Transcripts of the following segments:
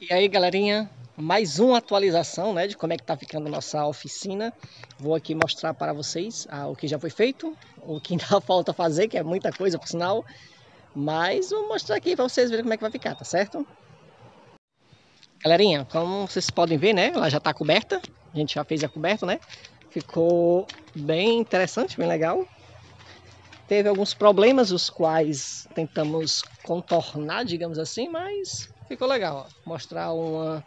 E aí galerinha, mais uma atualização né, de como é que tá ficando nossa oficina. Vou aqui mostrar para vocês ah, o que já foi feito, o que ainda falta fazer, que é muita coisa por sinal. Mas vou mostrar aqui para vocês verem como é que vai ficar, tá certo? Galerinha, como vocês podem ver, né, ela já está coberta. A gente já fez a coberta, né? Ficou bem interessante, bem legal. Teve alguns problemas, os quais tentamos contornar, digamos assim, mas ficou legal. Ó. Mostrar uma,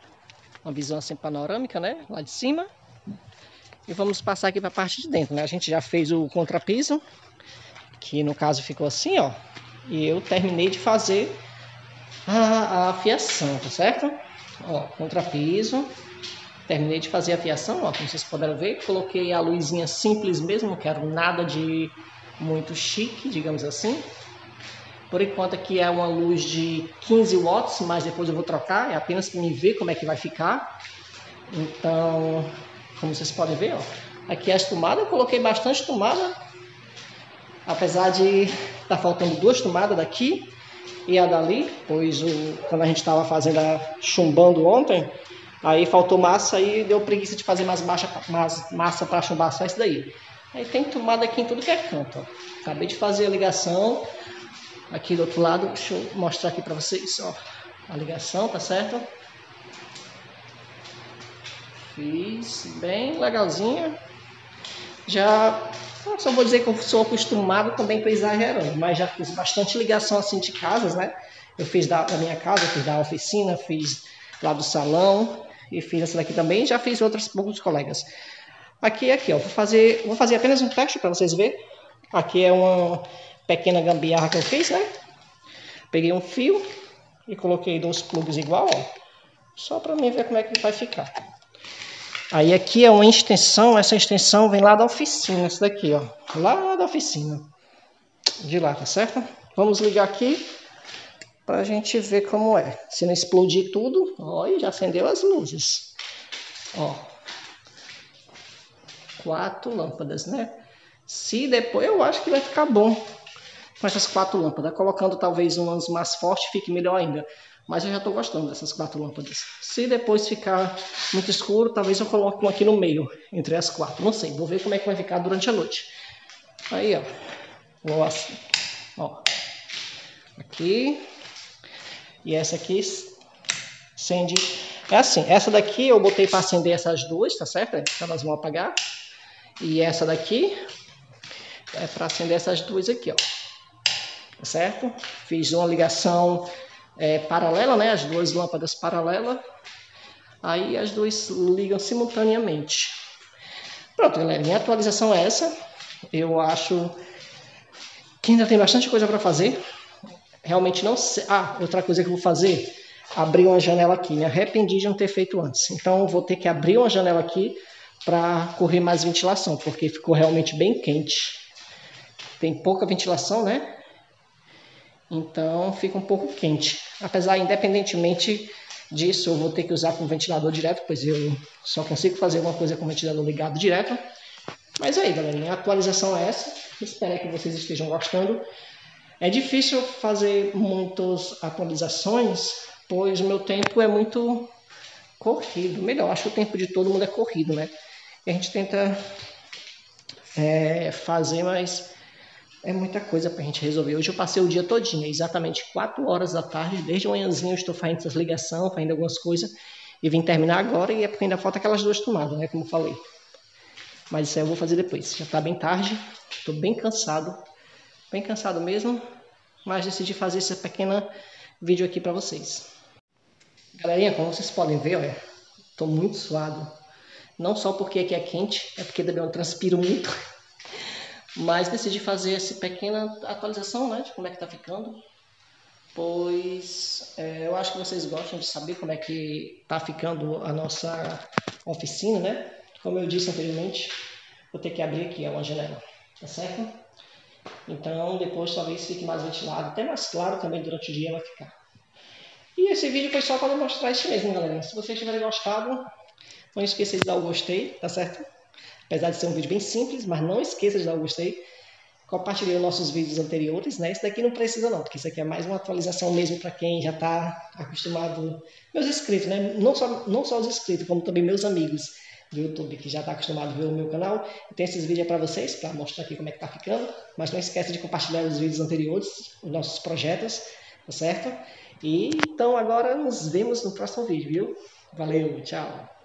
uma visão assim panorâmica, né? Lá de cima. E vamos passar aqui para a parte de dentro, né? A gente já fez o contrapiso, que no caso ficou assim, ó. E eu terminei de fazer a, a afiação, tá certo? Ó, contrapiso. Terminei de fazer a afiação, ó, como vocês puderam ver. Coloquei a luzinha simples mesmo, não quero nada de muito chique, digamos assim. Por enquanto aqui é uma luz de 15 watts, mas depois eu vou trocar, é apenas para me ver como é que vai ficar. Então, como vocês podem ver, ó, aqui as tomadas, eu coloquei bastante tomada, apesar de estar tá faltando duas tomadas daqui e a dali, pois o, quando a gente estava fazendo a chumbando ontem, aí faltou massa e deu preguiça de fazer mais massa, mais massa para chumbar só isso daí. Aí tem tomada aqui em tudo que é canto. Ó. Acabei de fazer a ligação aqui do outro lado. Deixa eu mostrar aqui para vocês. Ó. A ligação, tá certo? Fiz bem legalzinha. Já só vou dizer que eu sou acostumado também com exagerando, mas já fiz bastante ligação assim de casas, né? Eu fiz da, da minha casa, fiz da oficina, fiz lá do salão e fiz essa daqui também. Já fiz outras poucos colegas. Aqui, aqui, ó, vou fazer, vou fazer apenas um teste para vocês verem. Aqui é uma pequena gambiarra que eu fiz, né? Peguei um fio e coloquei dois plugs igual, ó, só para mim ver como é que vai ficar. Aí aqui é uma extensão, essa extensão vem lá da oficina, essa daqui, ó, lá da oficina, de lá, tá certo? Vamos ligar aqui para a gente ver como é. Se não explodir tudo, ó, já acendeu as luzes, ó quatro lâmpadas, né? Se depois, eu acho que vai ficar bom com essas quatro lâmpadas. Colocando talvez umas mais fortes fique melhor ainda. Mas eu já estou gostando dessas quatro lâmpadas. Se depois ficar muito escuro, talvez eu coloque uma aqui no meio, entre as quatro. Não sei, vou ver como é que vai ficar durante a noite. Aí, ó. Vou assim. Ó. Aqui. E essa aqui acende. É assim, essa daqui eu botei para acender essas duas, tá certo? Elas vão apagar. E essa daqui é para acender essas duas aqui, ó. Tá certo? Fiz uma ligação é, paralela, né? As duas lâmpadas paralelas. Aí as duas ligam simultaneamente. Pronto, galera. Minha atualização é essa. Eu acho que ainda tem bastante coisa para fazer. Realmente não sei. Ah, outra coisa que eu vou fazer. Abrir uma janela aqui. Me arrependi de não ter feito antes. Então vou ter que abrir uma janela aqui para correr mais ventilação, porque ficou realmente bem quente. Tem pouca ventilação, né? Então fica um pouco quente. Apesar, independentemente disso, eu vou ter que usar com ventilador direto, pois eu só consigo fazer uma coisa com ventilador ligado direto. Mas aí, galera, minha atualização é essa. Espero que vocês estejam gostando. É difícil fazer muitas atualizações, pois o meu tempo é muito corrido. Melhor, acho que o tempo de todo mundo é corrido, né? a gente tenta é, fazer, mas é muita coisa para a gente resolver. Hoje eu passei o dia todinho, exatamente 4 horas da tarde, desde manhãzinho eu estou fazendo essas ligações, fazendo algumas coisas, e vim terminar agora, e é porque ainda falta aquelas duas tomadas, né, como eu falei. Mas isso aí eu vou fazer depois, já está bem tarde, estou bem cansado, bem cansado mesmo, mas decidi fazer esse pequeno vídeo aqui para vocês. Galerinha, como vocês podem ver, estou muito suado, não só porque aqui é quente, é porque também eu transpiro muito. Mas decidi fazer essa pequena atualização né, de como é que tá ficando. Pois é, eu acho que vocês gostam de saber como é que tá ficando a nossa oficina, né? Como eu disse anteriormente, vou ter que abrir aqui uma janela, tá certo? Então depois talvez fique mais ventilado, até mais claro também durante o dia vai ficar. E esse vídeo foi só para mostrar isso mesmo, galera. Se vocês tiverem gostado, não esqueça de dar o gostei, tá certo? Apesar de ser um vídeo bem simples, mas não esqueça de dar o gostei. compartilhei os nossos vídeos anteriores, né? Esse daqui não precisa não, porque isso aqui é mais uma atualização mesmo para quem já está acostumado, meus inscritos, né? Não só, não só os inscritos, como também meus amigos do YouTube que já está acostumado a ver o meu canal. Tem esses vídeos para vocês, para mostrar aqui como é que tá ficando. Mas não esqueça de compartilhar os vídeos anteriores, os nossos projetos, tá certo? E então agora nos vemos no próximo vídeo, viu? Valeu, tchau!